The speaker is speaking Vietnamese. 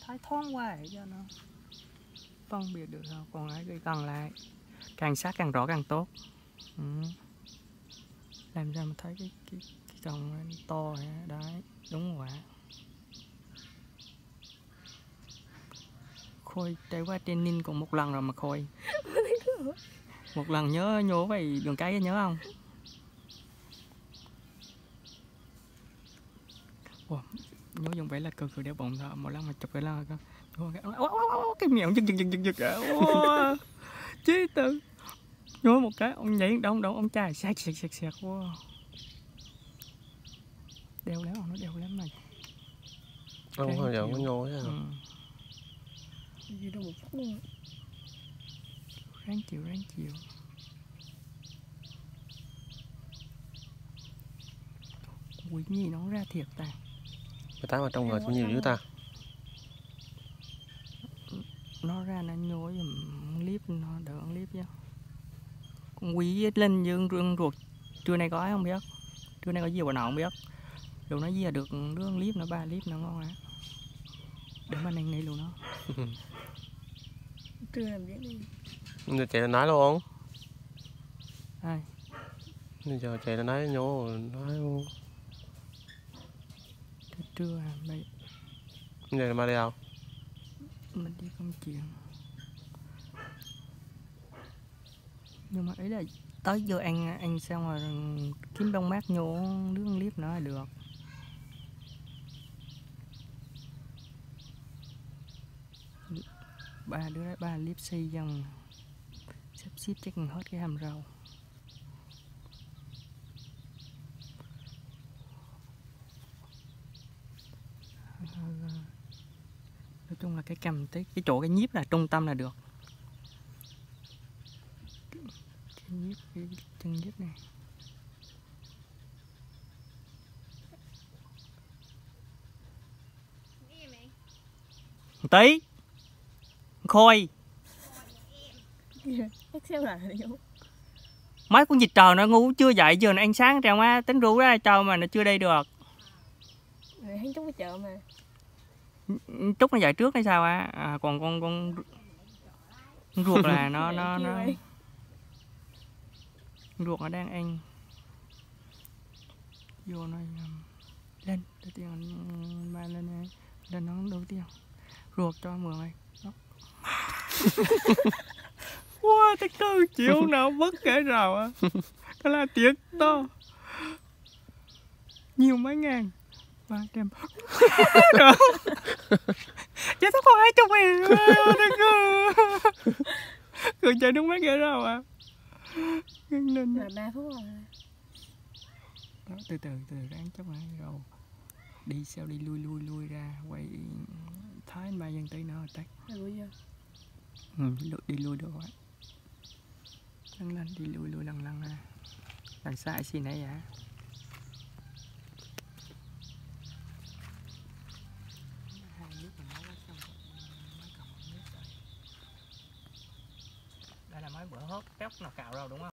thái thoáng qua để cho nó phân biệt được thôi còn ấy cây cần lại càng sát càng rõ càng tốt ừ. làm sao mà thấy cái cái, cái còng to này đấy đúng quả khôi trải qua training còn một lần rồi mà khôi một lần nhớ nhớ vậy đường cái nhớ không wow, nhớ dùng vậy là cực rồi đeo bụng thôi một lần mà chụp cái là cái miệng giật giật giật giật giật chí tử. Nhớ một cái ông nhảy đông đông ông trai sạc sạc sạc sạc wow đeo lắm nó đeo lắm này, không hồi giờ nó ngồi chứ gì đâu một phút luôn. Ráng chịu ráng chịu. Quý nhi nó ra thiệt tàng 18 mà trong người cũng nhiều dữ ta. Nó ra nó nhổ dùm clip nó đỡ clip nhá con quý lên dương rương ruột. Trưa nay có ai không biết. Trưa nay có gì bọn nào không biết. Đồ nó gì được đứa clip nó ba clip nó ngon á để mà anh này luôn nó. Trưa làm biết đi. Giờ chạy lên nói luôn. Ai? Giờ chạy lên nói nhổ nói trưa à mày giờ mà đi đâu mình đi công chuyện nhưng mà ấy là tới giờ ăn ăn xong rồi kiếm đông mát nhổ nước clip nữa là được. Ba đứa ba clip xây dần sắp xếp chắc hết cái hầm rau nói chung là cái cầm tới cái chỗ cái nhíp là trung tâm là được. Cái nhíp cái chân nhíp này. Tí. Khôi. Mấy con vịt trời nó ngu chưa dậy giờ nó ăn sáng treo má tính rú ra trâu mà nó chưa đây được. Rồi hắn trúng cái chợ mà trúc nó dậy trước hay sao á? À, còn con con con ruột là nó nó nó ruột nó đang ăn. Vô nó um, lên đầu tiên anh ba lên nè. lên nó đầu tiên. Ruột cho mượn này wow cái cơ chịu nào bất kể nào á. Đó là tiếc to. Nhiều mấy ngàn ba trăm Dạ tao còn hai chục nghìn Cười chơi đúng mấy cái đâu à Ngân lên Là ba phút rồi. Đó, từ từ từ ráng chấp lại rồi. Đi sao đi lui lui lui ra quay thái ba dân tí nữa tắt ừ, đi lui được rồi. Lần lên đi lui lui lần lần ra. Lần sai xin nãy à Hai nước mình nấu quá xong rồi, mới còn một nước rồi. đây là mấy bữa hớt tóc nào cạo đâu đúng không?